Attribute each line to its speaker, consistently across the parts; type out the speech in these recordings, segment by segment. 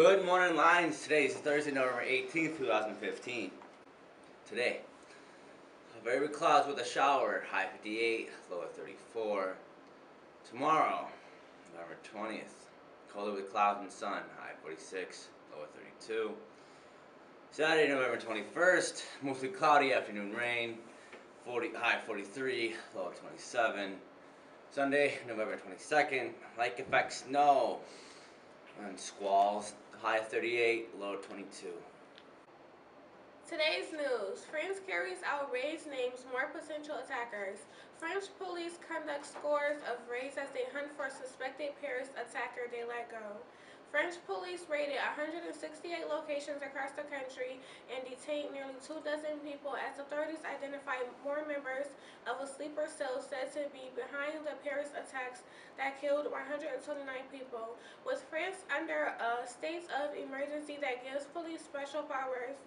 Speaker 1: Good morning, Lions. Today is Thursday, November 18th, 2015. Today, very clouds with a shower, high 58, low at 34. Tomorrow, November 20th, colder with clouds and sun, high 46, low at 32. Saturday, November 21st, mostly cloudy, afternoon rain, 40, high 43, low 27. Sunday, November 22nd, lake effect snow and squalls, high 38, low 22.
Speaker 2: Today's news. France carries out raids names more potential attackers. French police conduct scores of raids as they hunt for suspected Paris attacker they let go. French police raided 168 locations across the country and detained nearly two dozen people as authorities identified more members of a sleeper cell said to be behind the Paris attacks that killed 129 people. With France under a state of emergency that gives police special powers,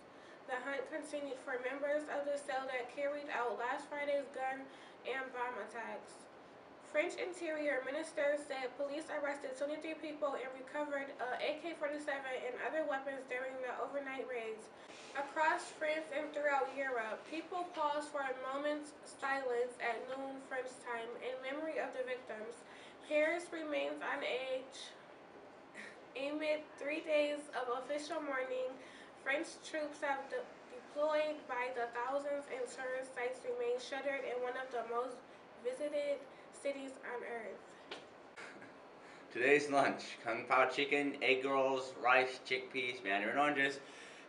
Speaker 2: the hunt continued for members of the cell that carried out last Friday's gun and bomb attacks. French Interior Minister said police arrested 23 people and recovered uh, a AK-47 and other weapons during the overnight raids. Across France and throughout Europe, people paused for a moment's silence at noon French time in memory of the victims. Paris remains on edge amid three days of official mourning. French troops have de deployed by the thousands and tourist sites remain shuttered in one of the most visited cities on earth.
Speaker 1: Today's lunch, Kung Pao chicken, egg rolls, rice, chickpeas, mandarin oranges,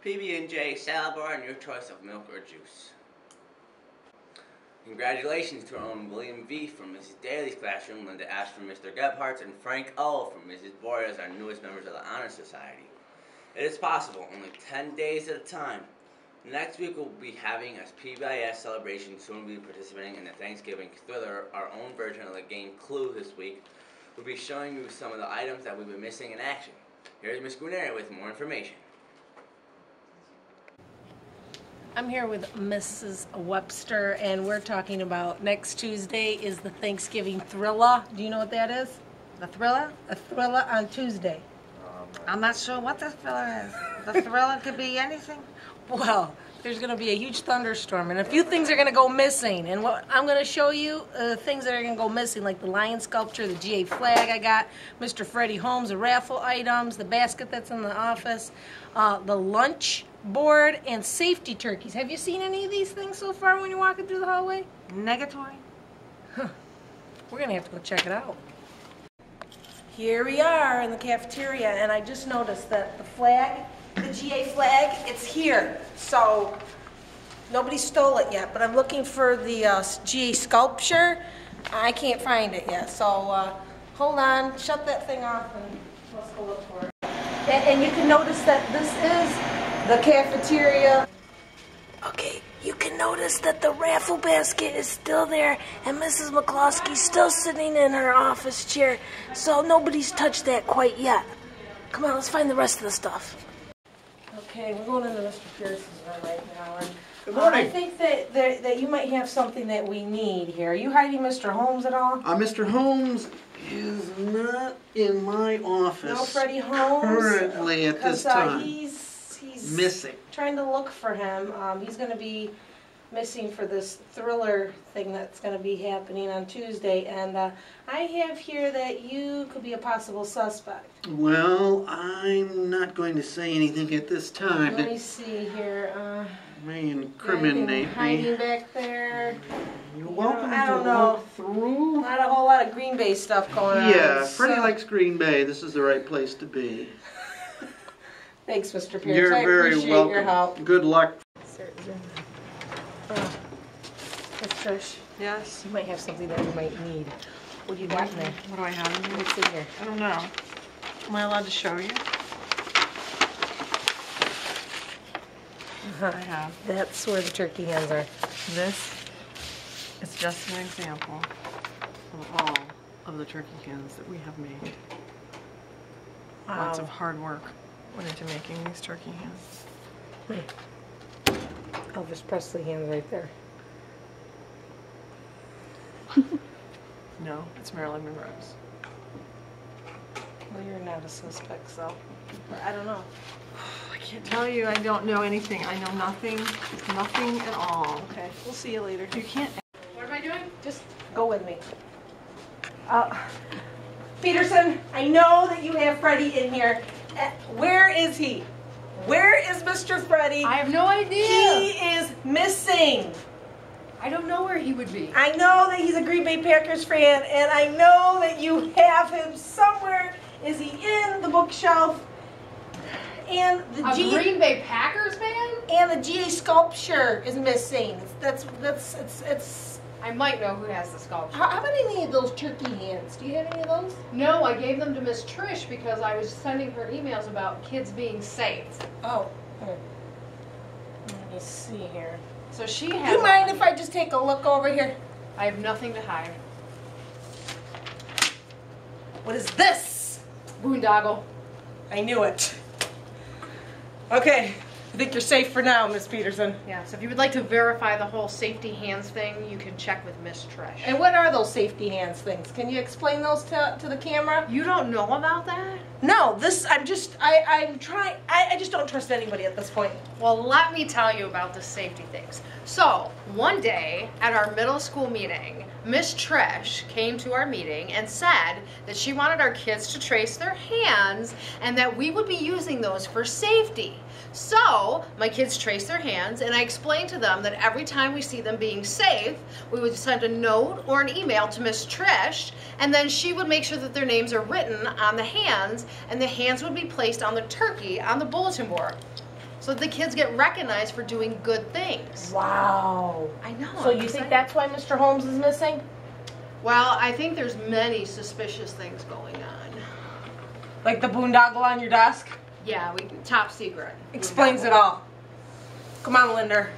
Speaker 1: PB&J, salad bar, and your choice of milk or juice. Congratulations to our own William V. from Mrs. Daly's classroom, Linda Ash from Mr. Gebhardt's, and Frank O. from Mrs. Boyer as our newest members of the Honor Society. It is possible, only 10 days at a time. Next week we'll be having a PBIS celebration, soon we'll be participating in the Thanksgiving Thriller, our own version of the game Clue this week. We'll be showing you some of the items that we've been missing in action. Here's Ms. Guarneri with more information.
Speaker 3: I'm here with Mrs. Webster, and we're talking about next Tuesday is the Thanksgiving Thriller. Do you know what that is?
Speaker 4: The thriller?
Speaker 3: A Thriller on Tuesday.
Speaker 4: Um, I'm not sure what the thriller is. The thriller could be anything.
Speaker 3: Well, there's going to be a huge thunderstorm, and a few things are going to go missing. And what I'm going to show you, uh, things that are going to go missing, like the lion sculpture, the GA flag I got, Mr. Freddie Holmes, the raffle items, the basket that's in the office, uh, the lunch board, and safety turkeys. Have you seen any of these things so far when you're walking through the hallway?
Speaker 4: Negatory?
Speaker 3: We're going to have to go check it out. Here we are in the cafeteria, and I just noticed that the flag, GA flag, it's here. So nobody stole it yet, but I'm looking for the uh, GA sculpture. I can't find it yet. So uh, hold on, shut that thing off, and let's go look for it. And, and you can notice that this is the cafeteria. Okay, you can notice that the raffle basket is still there and Mrs. McCloskey's still sitting in her office chair, so nobody's touched that quite yet. Come on, let's find the rest of the stuff. Okay, we're going into Mr. Pierce's room right now. And,
Speaker 5: Good
Speaker 3: uh, I
Speaker 5: morning.
Speaker 3: think that, that, that you might have something that we need here. Are you hiding Mr. Holmes at all?
Speaker 5: Uh, Mr. Holmes is not in my office.
Speaker 3: No Freddie Holmes?
Speaker 5: Currently at this
Speaker 3: Because uh,
Speaker 5: time.
Speaker 3: he's, he's
Speaker 5: Missing.
Speaker 3: trying to look for him. Um, he's going to be missing for this thriller thing that's going to be happening on Tuesday. And uh, I have here that you could be a possible suspect.
Speaker 5: Well, I'm not going to say anything at this time
Speaker 3: Let me see here. Uh,
Speaker 5: may incriminate
Speaker 3: hiding back there.
Speaker 5: You're welcome
Speaker 3: I don't know.
Speaker 5: through.
Speaker 3: Not a whole lot of Green Bay stuff going on.
Speaker 5: Yeah, Freddie
Speaker 3: so-
Speaker 5: likes Green Bay. This is the right place to be.
Speaker 3: Thanks, Mr. Pierce.
Speaker 5: You're
Speaker 3: I
Speaker 5: very
Speaker 3: appreciate
Speaker 5: welcome.
Speaker 3: your help.
Speaker 5: Good luck.
Speaker 3: Oh. Miss Trish,
Speaker 6: Yes.
Speaker 3: you might have something that we might need. What do you got in there?
Speaker 6: What do I have in here?
Speaker 3: What's in here?
Speaker 6: I don't know. Am I allowed to show you? Uh-huh. I have.
Speaker 3: That's where the turkey hands are.
Speaker 6: This is just an example of all of the turkey hands that we have made. Lots of hard work went into making these turkey hens. Hmm.
Speaker 3: Elvis Presley hands right there.
Speaker 6: No, it's Marilyn Monroe's.
Speaker 3: Well, you're not a suspect, so I don't know.
Speaker 6: I can't tell you, I don't know anything. I know nothing, nothing at all.
Speaker 3: Okay, we'll see you later.
Speaker 6: You can't
Speaker 2: What am I doing?
Speaker 3: Just go with me. Uh, Peterson, I know that you have Freddie in here. Uh, Where is he? Where is Mr. Freddie?
Speaker 7: I have no idea.
Speaker 3: He is missing.
Speaker 7: I don't know where he would be.
Speaker 3: I know that he's a Green Bay Packers fan, and I know that you have him somewhere. Is he in the bookshelf? And the
Speaker 7: A
Speaker 3: G
Speaker 7: Green Bay Packers fan?
Speaker 3: and the GA sculpture is missing. It's, that's that's it's it's.
Speaker 7: I might know who has the sculpture.
Speaker 3: How, how about any of those turkey hands? Do you have any of those?
Speaker 7: No, I gave them to Miss Trish because I was sending her emails about kids being safe.
Speaker 3: Oh. Hmm. Let me see here.
Speaker 7: So she
Speaker 3: Do you mind if I just take a look over here?
Speaker 7: I have nothing to hide.
Speaker 3: What is this?
Speaker 7: Boondoggle.
Speaker 3: I knew it. Okay, I think you're safe for now, Miss Peterson.
Speaker 7: Yeah, so if you would like to verify the whole safety hands thing, you can check with Miss Trish.
Speaker 3: And what are those safety hands things? Can you explain those to, to the camera?
Speaker 7: you don't know about that?
Speaker 3: No, this I'm just I I'm trying I, I just don't trust anybody at this point.
Speaker 7: Well, let me tell you about the safety things. So, one day at our middle school meeting, Miss Trish came to our meeting and said that she wanted our kids to trace their hands and that we would be using those for safety. So, my kids traced their hands, and I explained to them that every time we see them being safe, we would send a note or an email to Miss Trish, and then she would make sure that their names are written on the hands, and the hands would be placed on the turkey on the bulletin board. So the kids get recognized for doing good things.
Speaker 3: Wow.
Speaker 7: I know.
Speaker 3: So
Speaker 7: I'm
Speaker 3: you think that's why Mr. Holmes is missing?
Speaker 7: Well, I think there's many suspicious things going on.
Speaker 3: Like the boondoggle on your desk?
Speaker 7: Yeah, we top secret.
Speaker 3: Explains it all. Come on, Linder.